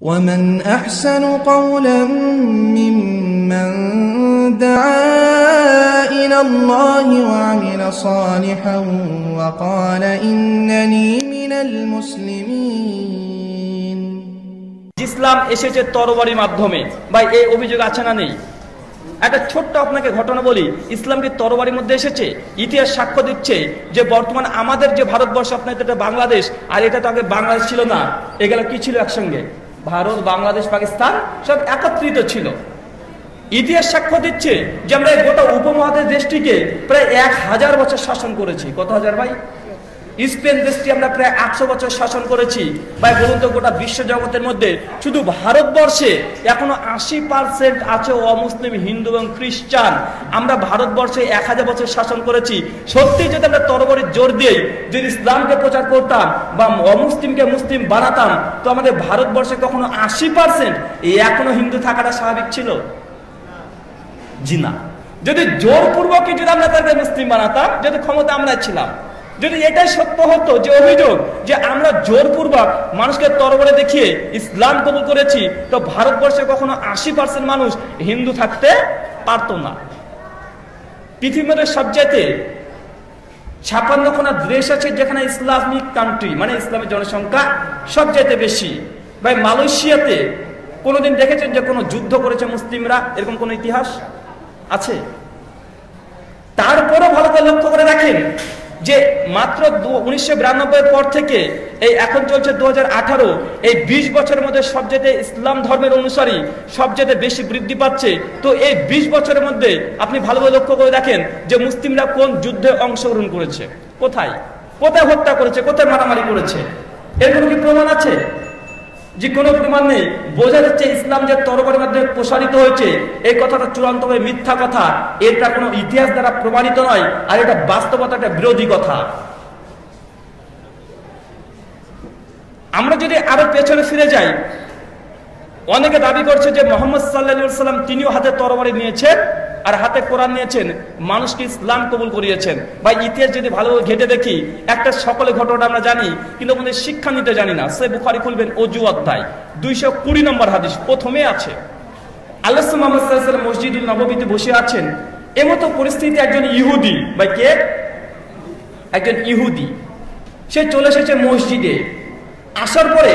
ومن أحسن قولا ممن دعا إلى الله وعمل صالحا وقال إنني من المسلمين ইসলাম এসেছে তরবারির মাধ্যমে ভাই এই অভিযোগ আছে না নেই একটা ছোট্ট আপনাকে ঘটনা বলি ইসলাম কি তরবারির মধ্যে এসেছে ইতিহাস সাক্ষ্য দিচ্ছে যে বর্তমান আমাদের যে ভারতবর্ষ আপনার এটা বাংলাদেশ আর এটা তো আগে বাংলাদেশ ছিল না এগুলো কি ছিল একসঙ্গে ভারত, বাংলাদেশ, পাকিস্তান সব একত্রিত ছিল। ইতিহাস সাক্ষ্য দিচ্ছে যে আমরা গোটা উপমহাদেশ দেশটিকে প্রায় এক হাজার বছর শাসন করেছি। কত হাজার ভাই? স্পেন দেশটি আমরা প্রায় একশো বছর শাসন করেছি। ভাই, বলুন তো গোটা বিশ্ব জগতের মধ্যে শুধু ভারতবর্ষে এখনও আশি পার্সেন্ট আছে অমুসলিম, হিন্দু এবং খ্রিস্টান। আমরা ভারতবর্ষে এক হাজার বছর শাসন করেছি। সত্যি যদি আমরা তরবরের জোর দিয়েই যদি ইসলামকে প্রচার করতাম বা অমুসলিমকে মুসলিম বানাতাম, তো আমাদের ভারতবর্ষে কখনো আশি পার্সেন্ট এখনও হিন্দু থাকাটা স্বাভাবিক ছিল? জি না। যদি জোরপূর্বক যদি আমরা তাদেরকে মুসলিম বানাতাম, যদি ক্ষমতা আমরা ছিলাম যদি এটাই সত্য হতো যে অভিযোগ যে আমরা জোরপূর্বক মানুষকে তরবরে দেখিয়ে ইসলাম কবুল করেছি, তো ভারতবর্ষে কখনো আশি পার্সেন্ট মানুষ হিন্দু থাকতে পারত না। পৃথিবীর সবচাইতে ছাপান্ন খানা দেশ আছে যেখানে ইসলামিক কান্ট্রি মানে ইসলামের জনসংখ্যা সবচাইতে বেশি। ভাই, মালয়েশিয়াতে কোনোদিন দেখেছেন যে কোনো যুদ্ধ করেছে মুসলিমরা? এরকম কোনো ইতিহাস আছে? তারপরও ভালো লক্ষ্য করে দেখেন যে মাত্র উনিশশো বিরানব্বই পর থেকে এই এখন চলছে দুহাজার আঠারো, এই ২০ বছরের মধ্যে সবচেয়ে ইসলাম ধর্মের অনুসারী সবচেয়ে বেশি বৃদ্ধি পাচ্ছে। তো এই ২০ বছরের মধ্যে আপনি ভালোভাবে লক্ষ্য করে দেখেন যে মুসলিমরা কোন যুদ্ধে অংশগ্রহণ করেছে। কোথায়? কোথায় হত্যা করেছে? কোথায় মারামারি করেছে? এর কি প্রমাণ আছে? যে কোনো প্রমাণ নেই। বোঝা যাচ্ছে ইসলাম যে তরবারের মাধ্যমে প্রসারিত হয়েছে। এই কথাটা চূড়ান্তভাবে মিথ্যা কথা। এটা কোনো ইতিহাস দ্বারা প্রমাণিত নয়, আর এটা বাস্তবতা একটা বিরোধী কথা। আমরা যদি আরও পেছনে ফিরে যাই, অনেকে দাবি করছে যে মোহাম্মদ সাল্লা সাল্লাম তিনিও হাতে তরবারি নিয়েছেন। আর হাতে কোরআন নিয়েছেন, মানুষকে ইসলাম কবুল করিয়েছেন। বা ইতিহাস যদি ভালোভাবে ঘেটে দেখি, একটা সকলে ঘটনা আমরা জানি, কিন্তু আমাদের শিক্ষা নিতে জানি না। সে বুখারি খুলবেন অজু অধ্যায়, দুইশো কুড়ি নম্বর হাদিস প্রথমে আছে। আল্লাহ মোহাম্মদ মসজিদুল নবমীতে বসে আছেন। এমতো পরিস্থিতি একজন ইহুদি বা কে? একজন ইহুদি। সে চলে এসেছে মসজিদে। আসার পরে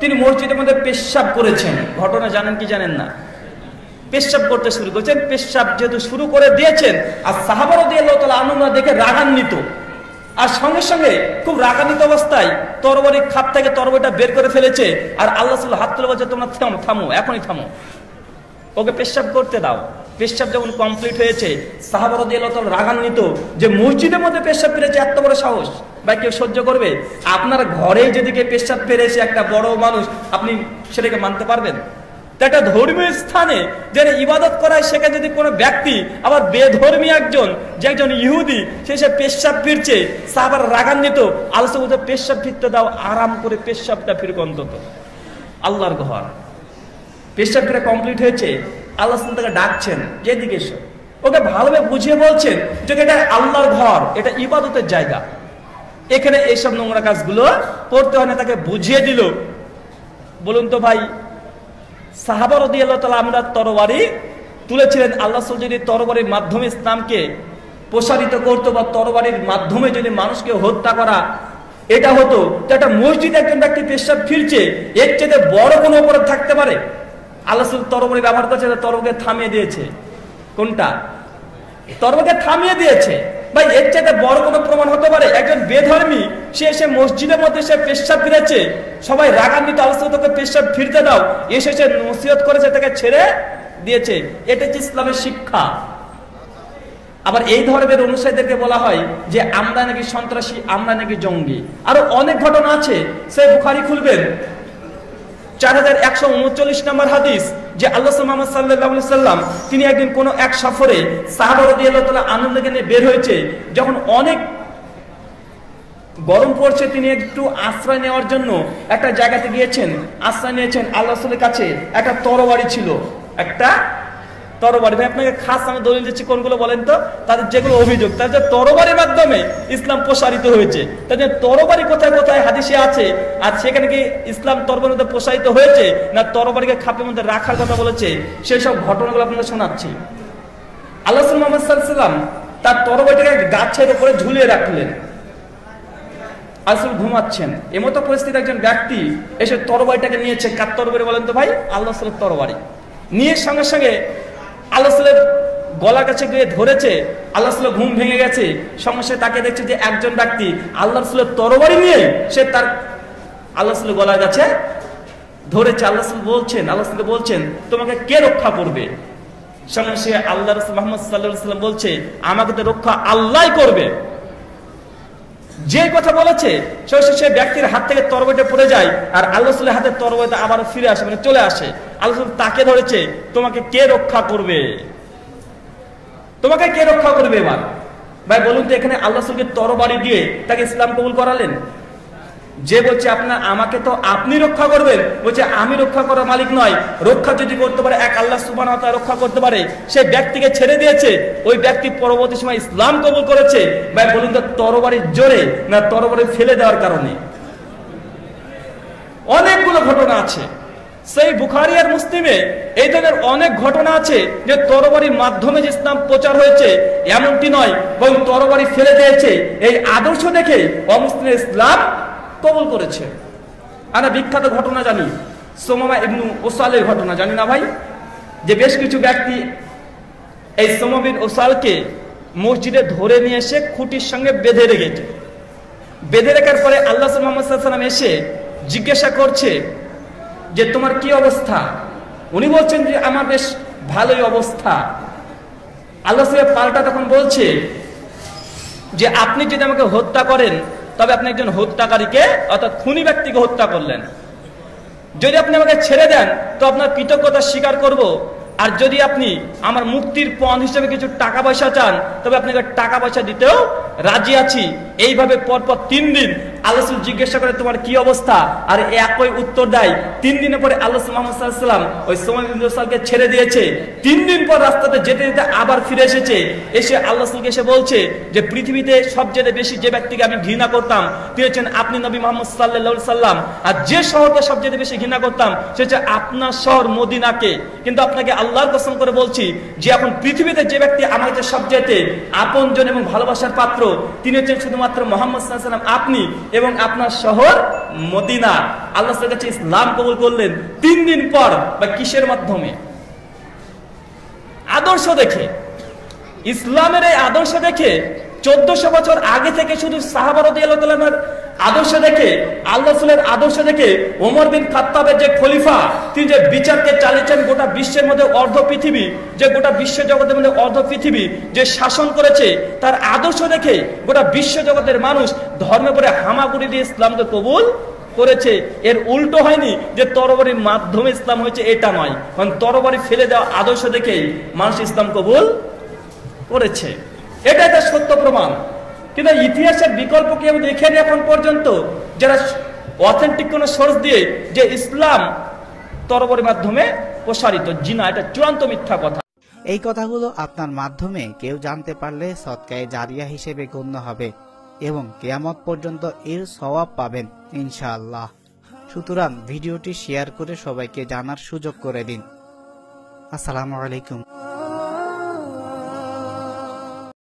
তিনি মসজিদের মধ্যে পেশাব করেছেন। ঘটনা জানেন কি জানেন না? পেশাব করতে শুরু করেছেন, পেশাব যেহেতু শুরু করে দিয়েছেন, আর সাহাবার দিয়ে আনন্দ দেখে রাগান্বিত। আর সঙ্গে সঙ্গে খুব রাগান্বিত অবস্থায় তরবারি খাপ থেকে তরবারিটা বের করে ফেলেছে, আর আল্লাহ হাত তুলে বলছে, তোমরা থামো থামো, এখনই থামো। ওকে পেশাব করতে দাও। পেশাব যখন কমপ্লিট হয়েছে, সাহাবার দিয়ে রাগান্বিত যে মসজিদের মধ্যে পেশাব ফিরেছে এত বড় সাহস। বা কেউ সহ্য করবে? আপনার ঘরে যদি কেউ পেশাব ফেরেছে একটা বড় মানুষ, আপনি সেটাকে মানতে পারবেন? একটা ধর্মীয় স্থানে যেন ইবাদত করায়, সেখানে যদি কোনো ব্যক্তি, আবার বেধর্মী একজন, যে একজন ইহুদি, সে সে পেশাব ফিরছে, সাহাবার রাগান্বিত আলোচনা বলতে পেশাব ফিরতে দাও, আরাম করে পেশাবটা ফিরক অন্তত। আল্লাহর ঘর। পেশাব ফিরে কমপ্লিট হয়েছে। আল্লাহ তাকে ডাকছেন, যেদিকে এসো। ওকে ভালোভাবে বুঝিয়ে বলছেন যে এটা আল্লাহর ঘর, এটা ইবাদতের জায়গা। এখানে এইসব নোংরা কাজগুলো করতে হয় না তাকে বুঝিয়ে দিল। বলুন তো ভাই সাহাবার আল্লাহ তালা আমরা তরবারি তুলেছিলেন। আল্লাহ যদি তরবারির মাধ্যমে ইসলামকে প্রসারিত করতো বা তরবারির মাধ্যমে যদি মানুষকে হত্যা করা, এটা হতো, তো একটা মসজিদ একজন ব্যক্তি পেশাব ফিরছে, এর চেয়ে বড় কোনো অপরাধ থাকতে পারে? আল্লাহ তরবারি ব্যবহার করছে তরবকে থামিয়ে দিয়েছে। কোনটা? তরবকে থামিয়ে দিয়েছে। ভাই, এর চাইতে বড় কোনো প্রমাণ হতে পারে? একজন বেধর্মী, সে এসে মসজিদের মধ্যে সে পেশাব ফিরেছে। সবাই রাগান্বিত আলোচনা তোকে পেশাব ফিরতে দাও। এসে সে নসিহত করেছে, তাকে ছেড়ে দিয়েছে। এটা হচ্ছে ইসলামের শিক্ষা। আবার এই ধরনের অনুসারীদেরকে বলা হয় যে, আমরা নাকি সন্ত্রাসী, আমরা নাকি জঙ্গি। আরও অনেক ঘটনা আছে। সে বুখারি খুলবেন। চার হাজার একশো উনচল্লিশ নম্বর হাদিস। যে আল্লাহ মোহাম্মদ সাল্লাহ সাল্লাম, তিনি একদিন কোনো এক সফরে সাহাবারদি আল্লাহ তালা আনন্দকে নিয়ে বের হয়েছে, যখন অনেক গরম পড়ছে, তিনি একটু আশ্রয় নেওয়ার জন্য একটা জায়গাতে গিয়েছেন। আশ্রয় নিয়েছেন আল্লাহ কাছে, একটা তরবারি ছিল, একটা তরবারি। ভাই, আপনাকে খাস আমি দলিল দিচ্ছি, কোনগুলো বলেন তো? তাদের যেগুলো অভিযোগ, তাদের তরবারির মাধ্যমে ইসলাম প্রসারিত হয়েছে, তাদের তরবারি কোথায় কোথায় হাদিসে আছে, আর সেখানে কি ইসলাম তরবারির মধ্যে প্রসারিত হয়েছে, না তরবারিকে খাপের মধ্যে রাখার কথা বলেছে, সেই সব ঘটনাগুলো আপনাকে শোনাচ্ছি। আল্লাহ মোহাম্মদ সাল্লাম তার তরবারিটাকে গাছের উপরে ঝুলিয়ে রাখলেন। আসল ঘুমাচ্ছেন। এমতো পরিস্থিতি একজন ব্যক্তি এসে তরবারিটাকে নিয়েছে, কার তরবারি বলেন তো ভাই? আল্লাহ তরবারি। নিয়ে সঙ্গে সঙ্গে আল্লাহ গলা কাছে গিয়ে ধরেছে, আল্লাহ ঘুম ভেঙে গেছে। সঙ্গে তাকে দেখছে যে একজন ব্যক্তি আল্লাহ তরবারি নিয়ে সে তার আল্লাহ গলার কাছে ধরেছে। আল্লাহ বলছেন আল্লাহ বলছেন, তোমাকে কে রক্ষা করবে? সঙ্গে সে আল্লাহ রসুল মোহাম্মদ সাল্লাহ বলছে, আমাকে তো রক্ষা আল্লাহ করবে। যে কথা বলেছে, সে ব্যক্তির হাত থেকে তরবটা পড়ে যায়, আর আল্লাহ হাতে তরবটা আবার ফিরে আসে মানে চলে আসে। আল্লাহ তাকে ধরেছে, তোমাকে কে রক্ষা করবে? তোমাকে কে রক্ষা করবে এবার? ভাই, বলুন তো এখানে আল্লাহ তরবারি দিয়ে তাকে ইসলাম কবুল করালেন? যে বলছে আপনার, আমাকে তো আপনি রক্ষা করবেন, বলছে, আমি রক্ষা করার মালিক নয়। রক্ষা যদি করতে পারে, এক আল্লাহ সুবান রক্ষা করতে পারে। সে ব্যক্তিকে ছেড়ে দিয়েছে, ওই ব্যক্তি পরবর্তী সময় ইসলাম কবুল করেছে। ভাই, বলুন তো, তরবারির জোরে না তরবারি ফেলে দেওয়ার কারণে? অনেকগুলো ঘটনা আছে। সেই বুখারি আর মুসলিমে এই ধরনের অনেক ঘটনা আছে যে তরবারির মাধ্যমে যে ইসলাম প্রচার হয়েছে, এমনটি নয়, বরং তরবারি ফেলে দিয়েছে। এই আদর্শ দেখে অমুসলিম ইসলাম কবল করেছে। আমরা বিখ্যাত ঘটনা জানি। সোমামা ইবনু ওসালের ঘটনা, জানি না ভাই? যে বেশ কিছু ব্যক্তি এই সোমাবিন ওসালকে মসজিদে ধরে নিয়ে এসে খুঁটির সঙ্গে বেঁধে রেখেছে। বেঁধে রেখার পরে আল্লাহ মোহাম্মদ এসে জিজ্ঞাসা করছে যে, তোমার কি অবস্থা? উনি বলছেন যে, আমার বেশ ভালোই অবস্থা। আল্লাহ পাল্টা তখন বলছে যে, আপনি যদি আমাকে হত্যা করেন তবে আপনি একজন হত্যাকারীকে অর্থাৎ খুনি ব্যক্তিকে হত্যা করলেন। যদি আপনি আমাকে ছেড়ে দেন, তো আপনার কৃতজ্ঞতা স্বীকার করব। আর যদি আপনি আমার মুক্তির পণ হিসেবে কিছু টাকা পয়সা চান, তবে আপনাকে টাকা পয়সা দিতেও রাজি আছি। এইভাবে পরপর তিন দিন আল্লাহ জিজ্ঞাসা করে, তোমার কি অবস্থা? আর একই উত্তর দেয়, তিন দিনের পরে আল্লাহ মোহাম্মদাল্লাম ওই সময়কে ছেড়ে দিয়েছে। তিন দিন পর রাস্তাতে যেতে যেতে আবার ফিরে এসেছে। এসে আল্লাহ এসে বলছে যে, পৃথিবীতে সবচেয়ে বেশি যে ব্যক্তিকে আমি ঘৃণা করতাম, তিনি হচ্ছেন আপনি নবী মোহাম্মদ সাল্লাহ সাল্লাম আর যে শহরকে সবচেয়ে বেশি ঘৃণা করতাম, সে হচ্ছে আপনার শহর মদিনাকে। কিন্তু আপনাকে আল্লাহর কসম করে বলছি, যে এখন পৃথিবীতে যে ব্যক্তি আমার কাছে সবচেয়ে আপনজন এবং ভালোবাসার পাত্র, তিনি হচ্ছেন শুধুমাত্র মোহাম্মদ সাল্লাম আপনি এবং আপনার শহর মদিনা। আল্লাহ কাছে ইসলাম কবুল করলেন তিন দিন পর বা কিসের মাধ্যমে? আদর্শ দেখে। ইসলামের এই আদর্শ দেখে চোদ্দশো বছর আগে থেকে শুধু আল্লাহ আদর্শ দেখে, আল্লাহ আদর্শ দেখে ওমর বিন খাত্তাবের যে খলিফা, তিনি যে বিচারকে চালিয়েছেন গোটা বিশ্বের মধ্যে অর্ধ পৃথিবী, যে গোটা বিশ্ব জগতের মধ্যে অর্ধ পৃথিবী যে শাসন করেছে, তার আদর্শ দেখে গোটা বিশ্ব জগতের মানুষ ধর্মে পরে হামাগুড়ি দিয়ে ইসলামকে কবুল করেছে। এর উল্টো হয়নি যে তরবারির মাধ্যমে ইসলাম হয়েছে, এটা নয়। কারণ তরবারি ফেলে দেওয়া আদর্শ দেখে মানুষ ইসলাম কবুল করেছে। এটা একটা সত্য প্রমাণ। কিন্তু ইতিহাসের বিকল্প কেউ দেখেনি এখন পর্যন্ত। যারা অথেন্টিক কোন সোর্স দিয়ে যে ইসলাম তরবরের মাধ্যমে প্রসারিত, জিনা, এটা চূড়ান্ত মিথ্যা কথা। এই কথাগুলো আপনার মাধ্যমে কেউ জানতে পারলে সৎকায় জারিয়া হিসেবে গণ্য হবে এবং কেয়ামত পর্যন্ত এর স্বভাব পাবেন, ইনশাআল্লাহ। সুতরাং ভিডিওটি শেয়ার করে সবাইকে জানার সুযোগ করে দিন। আসসালামু আলাইকুম।